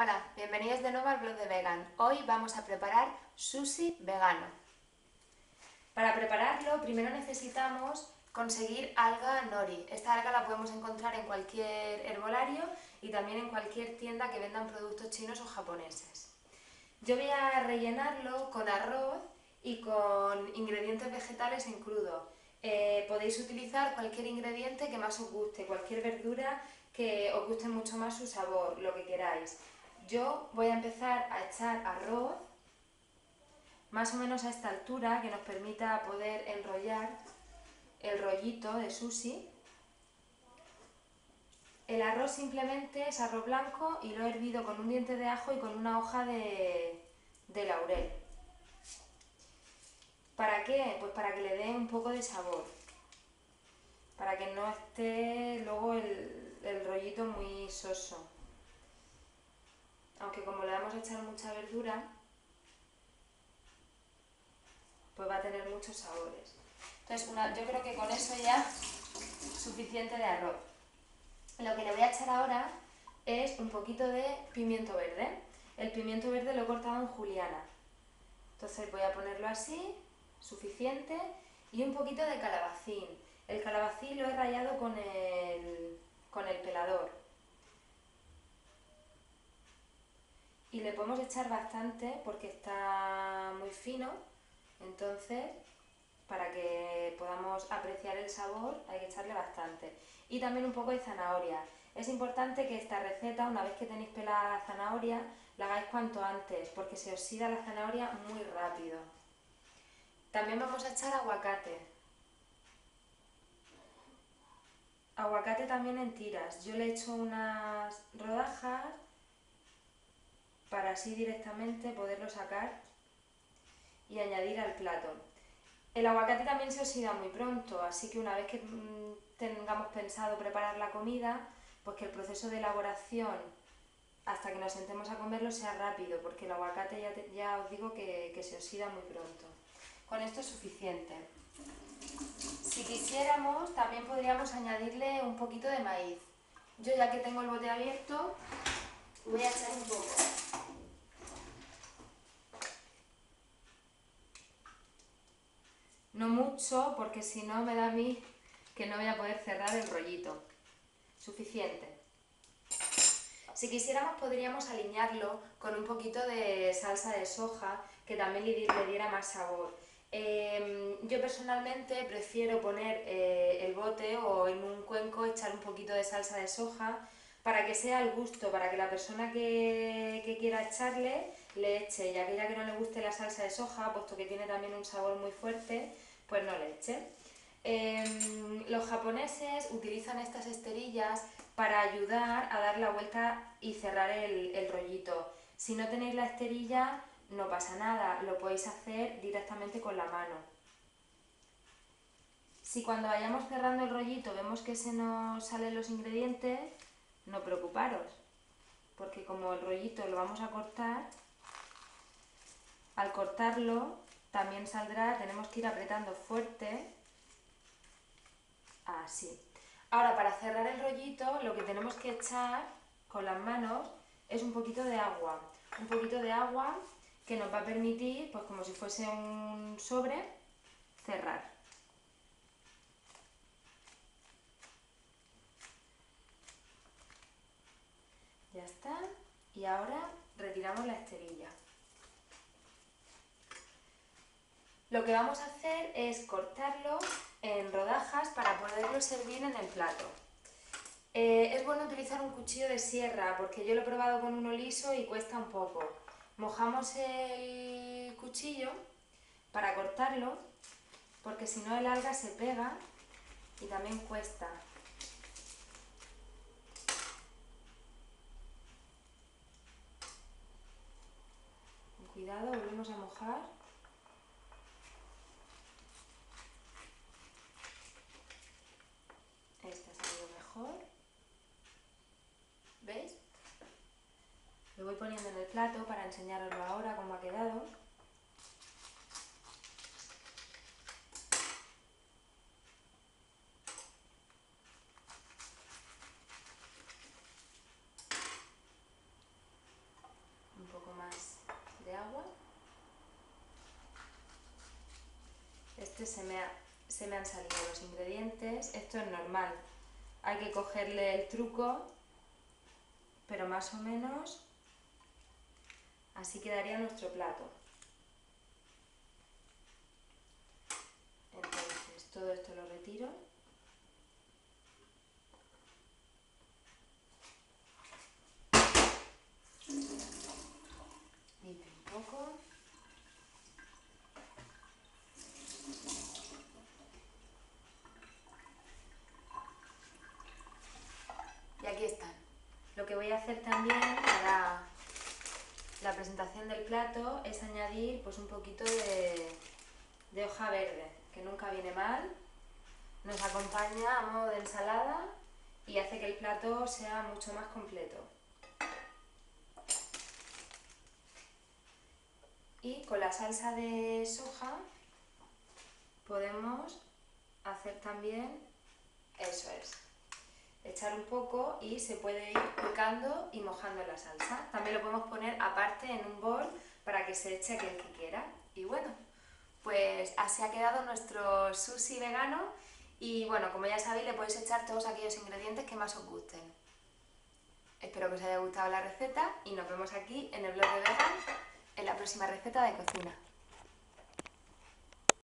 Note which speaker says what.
Speaker 1: Hola, bienvenidos de nuevo al blog de Vegan. Hoy vamos a preparar sushi vegano. Para prepararlo primero necesitamos conseguir alga nori. Esta alga la podemos encontrar en cualquier herbolario y también en cualquier tienda que vendan productos chinos o japoneses. Yo voy a rellenarlo con arroz y con ingredientes vegetales en crudo. Eh, podéis utilizar cualquier ingrediente que más os guste, cualquier verdura que os guste mucho más su sabor, lo que queráis. Yo voy a empezar a echar arroz, más o menos a esta altura, que nos permita poder enrollar el rollito de sushi. El arroz simplemente es arroz blanco y lo he hervido con un diente de ajo y con una hoja de, laurel. ¿Para qué? Pues para que le dé un poco de sabor. Para que no esté luego el rollito muy soso. Aunque como le vamos a echar mucha verdura, pues va a tener muchos sabores. Entonces, yo creo que con eso ya suficiente de arroz. Lo que le voy a echar ahora es un poquito de pimiento verde. El pimiento verde lo he cortado en juliana. Entonces voy a ponerlo así, suficiente, y un poquito de calabacín. El calabacín lo he rayado con el, con el pelador. Y le podemos echar bastante porque está muy fino, entonces para que podamos apreciar el sabor hay que echarle bastante. Y también un poco de zanahoria. Es importante que esta receta, una vez que tenéis pelada la zanahoria, la hagáis cuanto antes, porque se oxida la zanahoria muy rápido. También vamos a echar aguacate. Aguacate también en tiras. Yo le he hecho unas rodajas para así directamente poderlo sacar y añadir al plato. El aguacate también se oxida muy pronto, así que una vez que mm, tengamos pensado preparar la comida, pues que el proceso de elaboración hasta que nos sentemos a comerlo sea rápido, porque el aguacate ya, ya os digo que, que se oxida muy pronto. Con esto es suficiente. Si quisiéramos, también podríamos añadirle un poquito de maíz. Yo ya que tengo el bote abierto, voy a echar un poco. No mucho, porque si no me da a mí que no voy a poder cerrar el rollito. Suficiente. Si quisiéramos podríamos alinearlo con un poquito de salsa de soja que también le, diera más sabor. Em, yo personalmente prefiero poner eh, el bote o en un cuenco echar un poquito de salsa de soja para que sea al gusto, para que la persona que, quiera echarle le eche y aquella que no le guste la salsa de soja, puesto que tiene también un sabor muy fuerte, pues no le eche. Em, los japoneses utilizan estas esterillas para ayudar a dar la vuelta y cerrar el, el rollito. Si no tenéis la esterilla, no pasa nada, lo podéis hacer directamente con la mano. Si cuando vayamos cerrando el rollito vemos que se nos salen los ingredientes, no preocuparos, porque como el rollito lo vamos a cortar, al cortarlo también saldrá, tenemos que ir apretando fuerte, así. Ahora para cerrar el rollito lo que tenemos que echar con las manos es un poquito de agua, un poquito de agua que nos va a permitir, pues como si fuese un sobre, cerrar. Ya está. Y ahora retiramos la esterilla. Lo que vamos a hacer es cortarlo en rodajas para poderlo servir en el plato. Eh, es bueno utilizar un cuchillo de sierra porque yo lo he probado con uno liso y cuesta un poco. Mojamos el cuchillo para cortarlo porque si no el alga se pega y también cuesta. Cuidado, volvemos a mojar. Ha salido mejor. ¿Veis? Lo voy poniendo en el plato para enseñaroslo ahora cómo ha quedado. Se me, se me han salido los ingredientes. Esto es normal. Hay que cogerle el truco, pero más o menos así quedaría nuestro plato. Entonces, todo esto lo retiro. Limpio un poco. Y aquí están. Lo que voy a hacer también para la presentación del plato es añadir pues un poquito de, de hoja verde, que nunca viene mal. Nos acompaña a modo de ensalada y hace que el plato sea mucho más completo. Y con la salsa de soja podemos hacer también eso es echar un poco y se puede ir picando y mojando la salsa. También lo podemos poner aparte en un bol para que se eche aquel que quiera. Y bueno, pues así ha quedado nuestro sushi vegano y bueno, como ya sabéis le podéis echar todos aquellos ingredientes que más os gusten. Espero que os haya gustado la receta y nos vemos aquí en el blog de Vegan en la próxima receta de cocina.